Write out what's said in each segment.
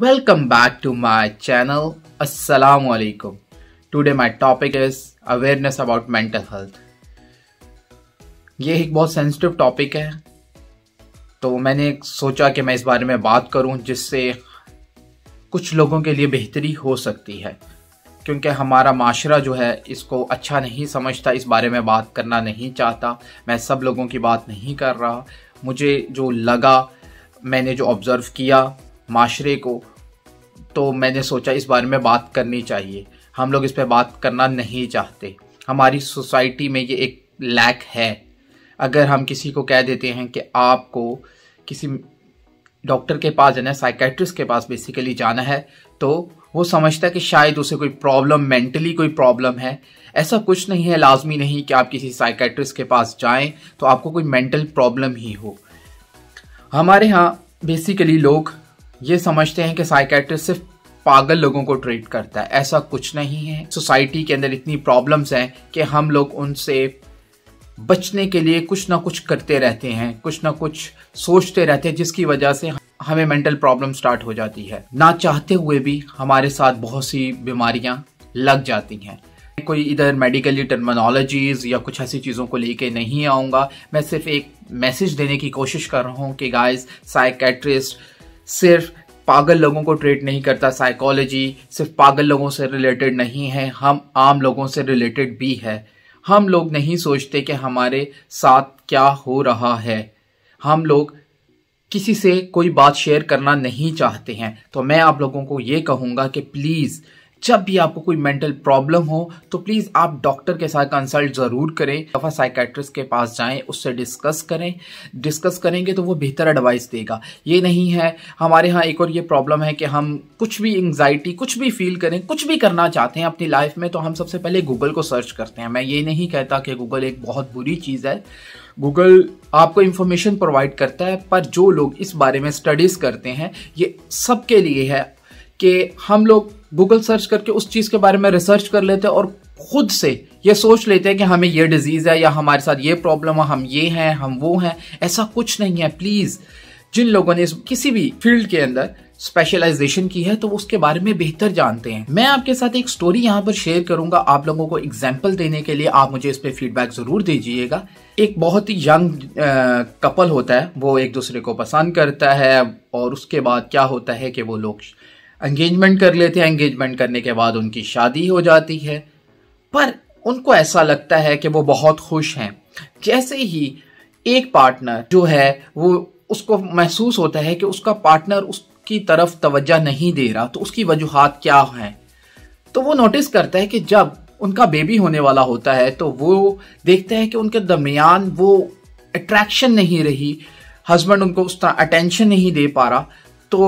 Welcome back to my channel. Assalamu alaikum. Today my topic is awareness about mental health. ये एक बहुत sensitive topic है तो मैंने सोचा कि मैं इस बारे में बात करूँ जिससे कुछ लोगों के लिए बेहतरी हो सकती है क्योंकि हमारा माशरा जो है, इसको अच्छा नहीं समझता, इस बारे में बात करना नहीं चाहता मैं सब लोगों की बात नहीं कर रहा मुझे जो लगा, मैंने जो ऑब्ज़र्व किया माशरे को तो मैंने सोचा इस बारे में बात करनी चाहिए। हम लोग इस पर बात करना नहीं चाहते। हमारी सोसाइटी में ये एक लैक है। अगर हम किसी को कह देते हैं कि आपको किसी डॉक्टर के पास जाना है साइकेट्रिस्ट के पास बेसिकली जाना है तो वो समझता है कि शायद उसे कोई प्रॉब्लम मेंटली कोई प्रॉब्लम है। ऐसा कुछ नहीं है, लाजमी नहीं कि आप किसी साइकेट्रिस्ट के पास जाएँ तो आपको कोई मेंटल प्रॉब्लम ही हो। हमारे यहाँ बेसिकली लोग ये समझते हैं कि साइकेट्रिस्ट सिर्फ़ पागल लोगों को ट्रीट करता है। ऐसा कुछ नहीं है। सोसाइटी के अंदर इतनी प्रॉब्लम्स हैं कि हम लोग उनसे बचने के लिए कुछ ना कुछ करते रहते हैं, कुछ ना कुछ सोचते रहते हैं, जिसकी वजह से हमें मेंटल प्रॉब्लम स्टार्ट हो जाती है। ना चाहते हुए भी हमारे साथ बहुत सी बीमारियाँ लग जाती हैं। कोई इधर मेडिकली टर्मिनोलॉजीज या कुछ ऐसी चीज़ों को लेके नहीं आऊँगा। मैं सिर्फ़ एक मैसेज देने की कोशिश कर रहा हूँ कि गाइस साइकेट्रिस्ट सिर्फ़ पागल लोगों को ट्रीट नहीं करता साइकोलॉजी सिर्फ़ पागल लोगों से रिलेटेड नहीं है, हम आम लोगों से रिलेटेड भी है। हम लोग नहीं सोचते कि हमारे साथ क्या हो रहा है। हम लोग किसी से कोई बात शेयर करना नहीं चाहते हैं। तो मैं आप लोगों को ये कहूँगा कि प्लीज़ जब भी आपको कोई मेंटल प्रॉब्लम हो तो प्लीज़ आप डॉक्टर के साथ कंसल्ट ज़रूर करें, दफ़ा साइकेट्रिस्ट के पास जाएँ, उससे डिस्कस करें। डिस्कस करेंगे तो वो बेहतर एडवाइस देगा। ये नहीं है, हमारे यहाँ एक और ये प्रॉब्लम है कि हम कुछ भी एंग्जाइटी कुछ भी फील करें, कुछ भी करना चाहते हैं अपनी लाइफ में तो हम सबसे पहले गूगल को सर्च करते हैं। मैं ये नहीं कहता कि गूगल एक बहुत बुरी चीज़ है। गूगल आपको इन्फॉर्मेशन प्रोवाइड करता है, पर जो लोग इस बारे में स्टडीज़ करते हैं, ये सबके लिए है कि हम लोग गूगल सर्च करके उस चीज़ के बारे में रिसर्च कर लेते हैं और खुद से ये सोच लेते हैं कि हमें ये डिज़ीज़ है या हमारे साथ ये प्रॉब्लम है, हम ये हैं, हम वो हैं। ऐसा कुछ नहीं है प्लीज़ जिन लोगों ने किसी भी फ़ील्ड के अंदर स्पेशलाइजेशन की है तो उसके बारे में बेहतर जानते हैं। मैं आपके साथ एक स्टोरी यहाँ पर शेयर करूँगा आप लोगों को एग्ज़ाम्पल देने के लिए। आप मुझे इस पर फीडबैक ज़रूर दीजिएगा। एक बहुत ही यंग कपल होता है, वो एक दूसरे को पसंद करता है और उसके बाद क्या होता है कि वो लोग एंगेजमेंट कर लेते हैं। एंगेजमेंट करने के बाद उनकी शादी हो जाती है। पर उनको ऐसा लगता है कि वो बहुत खुश हैं। जैसे ही एक पार्टनर जो है, वो उसको महसूस होता है कि उसका पार्टनर उसकी तरफ़ तवज्जा नहीं दे रहा तो उसकी वजूहत क्या हैं? तो वो नोटिस करता है कि जब उनका बेबी होने वाला होता है तो वो देखता है कि उनके दरमियान वो अट्रैक्शन नहीं रही। हस्बैंड उनको उस तरह अटेंशन नहीं दे पा रहा। तो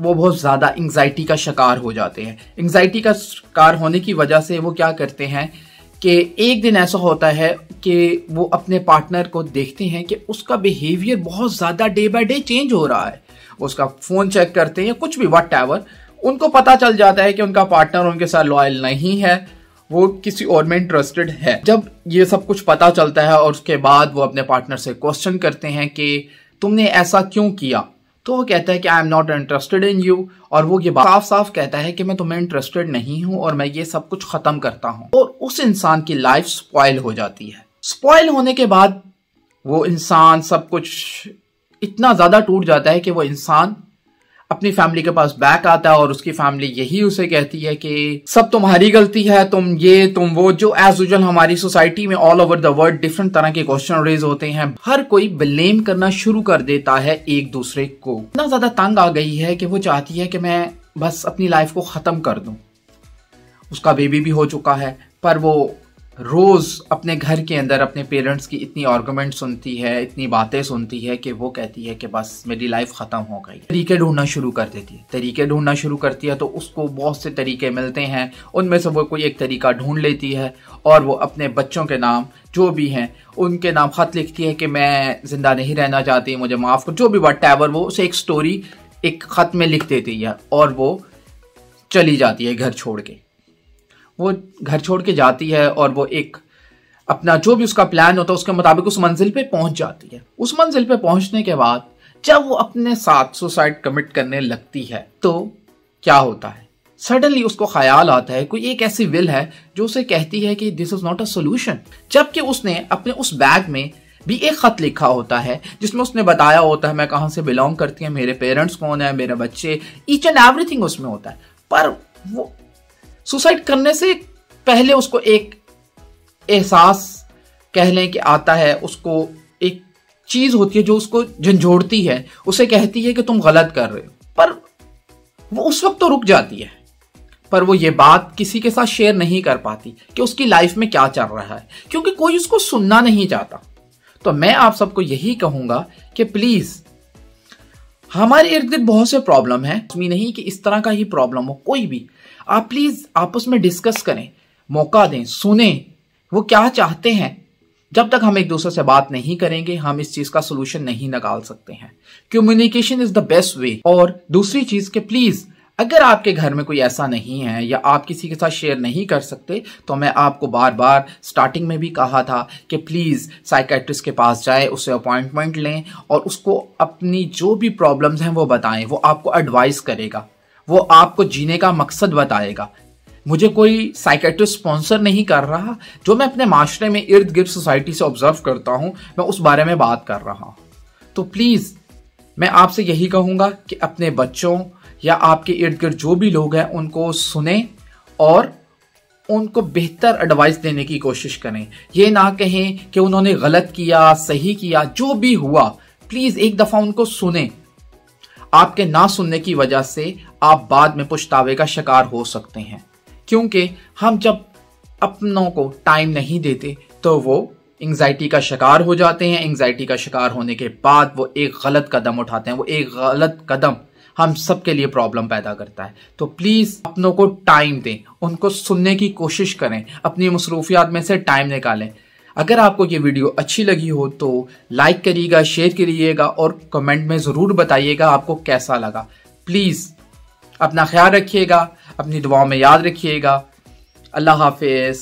वो बहुत ज़्यादा एंग्जाइटी का शिकार हो जाते हैं। एंग्जाइटी का शिकार होने की वजह से वो क्या करते हैं कि एक दिन ऐसा होता है कि वो अपने पार्टनर को देखते हैं कि उसका बिहेवियर बहुत ज़्यादा डे बाय डे चेंज हो रहा है। उसका फ़ोन चेक करते हैं या कुछ भी वट एवर उनको पता चल जाता है कि उनका पार्टनर उनके साथ लॉयल नहीं है। वो किसी और में इंटरेस्टेड है। जब ये सब कुछ पता चलता है और उसके बाद वो अपने पार्टनर से क्वेश्चन करते हैं कि तुमने ऐसा क्यों किया? तो वो कहता है कि I am not interested in you और वो ये साफ़ साफ़ कहता है कि मैं तुम्हें इंटरेस्टेड नहीं हूँ और मैं ये सब कुछ खत्म करता हूँ। और उस इंसान की लाइफ स्पॉयल हो जाती है। स्पॉयल होने के बाद वो इंसान सब कुछ इतना ज़्यादा टूट जाता है कि वो इंसान अपनी फैमिली के पास बैक आता है और उसकी फैमिली यही उसे कहती है कि, सब तुम्हारी गलती है, तुम ये, तुम वो। जो एज यूजल हमारी सोसाइटी में all over the world different तरह के क्वेश्चन रेज होते हैं। हर कोई ब्लेम करना शुरू कर देता है एक दूसरे को। इतना ज़्यादा तंग आ गई है कि वो चाहती है कि मैं बस अपनी लाइफ को खत्म कर दूँ। उसका बेबी भी हो चुका है, पर वो रोज अपने घर के अंदर अपने पेरेंट्स की इतनी आर्गूमेंट सुनती है, इतनी बातें सुनती है कि वो कहती है कि बस मेरी लाइफ खत्म हो गई। तरीके ढूंढना शुरू कर देती है। तरीके ढूंढना शुरू करती है तो उसको बहुत से तरीके मिलते हैं। उनमें से वो कोई एक तरीका ढूंढ लेती है और वो अपने बच्चों के नाम, जो भी हैं, उनके नाम खत लिखती है कि मैं ज़िंदा नहीं रहना चाहती, मुझे माफ़ कर, जो भी वट वो उसे एक स्टोरी एक खत में लिख देती है और वो चली जाती है घर छोड़ के। वो घर छोड़ के जाती है और वो एक अपना जो भी उसका प्लान होता है, उसके मुताबिक उस मंजिल पे पहुँच जाती है। उस मंजिल पे पहुँचने के बाद जब वो अपने साथ सुसाइड कमिट करने लगती है तो क्या होता है? सडनली उसको ख्याल आता है, कोई एक ऐसी विल है जो उसे कहती है कि this is not a solution जबकि उसने अपने उस बैग में भी एक खत लिखा होता है, जिसमें उसने बताया होता है, मैं कहाँ से बिलोंग करती हूँ, मेरे पेरेंट्स कौन है, मेरे बच्चे ईच एंड एवरीथिंग उसमें होता है। पर वो सुसाइड करने से पहले उसको एक एहसास कह लें कि आता है, उसको एक चीज़ होती है जो उसको झंझोड़ती है, उसे कहती है कि तुम गलत कर रहे हो। पर वो उस वक्त तो रुक जाती है। पर वो ये बात किसी के साथ शेयर नहीं कर पाती कि उसकी लाइफ में क्या चल रहा है, क्योंकि कोई उसको सुनना नहीं चाहता। तो मैं आप सबको यही कहूँगा कि प्लीज़ हमारे इर्द गिर्द बहुत से प्रॉब्लम है। उसमें नहीं कि इस तरह का ही प्रॉब्लम हो, कोई भी। आप प्लीज़ आपस में डिस्कस करें, मौका दें, सुने, वो क्या चाहते हैं। जब तक हम एक दूसरे से बात नहीं करेंगे, हम इस चीज़ का सोल्यूशन नहीं निकाल सकते हैं। Communication is the best way और दूसरी चीज़ के प्लीज़ अगर आपके घर में कोई ऐसा नहीं है या आप किसी के साथ शेयर नहीं कर सकते तो मैं आपको बार बार स्टार्टिंग में भी कहा था कि प्लीज़ साइकेट्रिस्ट के पास जाए उससे अपॉइंटमेंट लें और उसको अपनी जो भी प्रॉब्लम्स हैं वो बताएँ, वो आपको एडवाइस करेगा, वो आपको जीने का मकसद बताएगा। मुझे कोई साइकेट्रिस्ट स्पॉन्सर नहीं कर रहा, जो मैं अपने माशरे में इर्द गिर्द सोसाइटी से ऑब्ज़र्व करता हूँ, मैं उस बारे में बात कर रहा हूँ। तो प्लीज़ मैं आपसे यही कहूँगा कि अपने बच्चों या आपके इर्द गिर्द जो भी लोग हैं, उनको सुने और उनको बेहतर एडवाइस देने की कोशिश करें। ये ना कहें कि उन्होंने गलत किया, सही किया, जो भी हुआ प्लीज़ एक दफ़ा उनको सुने। आपके ना सुनने की वजह से आप बाद में पुछतावे का शिकार हो सकते हैं। क्योंकि हम जब अपनों को टाइम नहीं देते तो वो एंग्जाइटी का शिकार हो जाते हैं। एंग्जाइटी का शिकार होने के बाद वो एक गलत कदम उठाते हैं। वो एक गलत कदम हम सब के लिए प्रॉब्लम पैदा करता है। तो प्लीज़ अपनों को टाइम दें। उनको सुनने की कोशिश करें। अपनी मसरूफियात में से टाइम निकालें। अगर आपको ये वीडियो अच्छी लगी हो तो लाइक करिएगा शेयर करिएगा और कमेंट में ज़रूर बताइएगा आपको कैसा लगा। प्लीज़ अपना ख्याल रखिएगा, अपनी दुआओं में याद रखिएगा। अल्लाह हाफिज़।